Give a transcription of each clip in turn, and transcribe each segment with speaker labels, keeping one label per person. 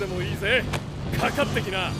Speaker 1: でもいいぜ。かかってきな。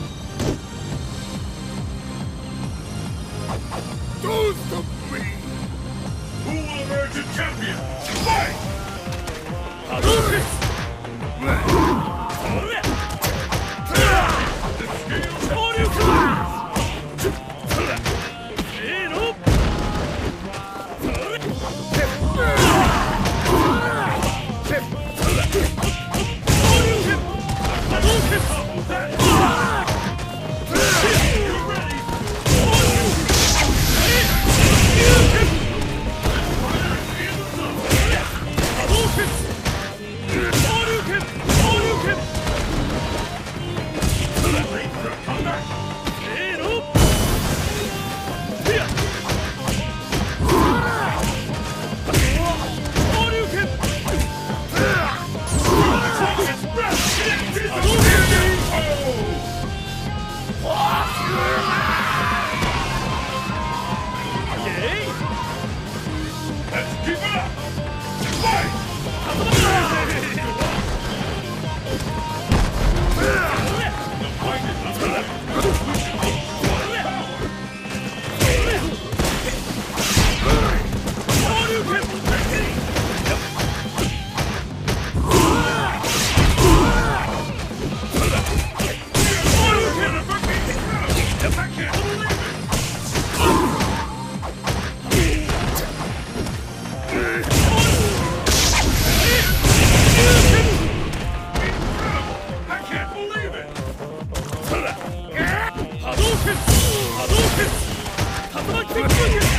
Speaker 1: ¡Recuerden!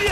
Speaker 1: クリ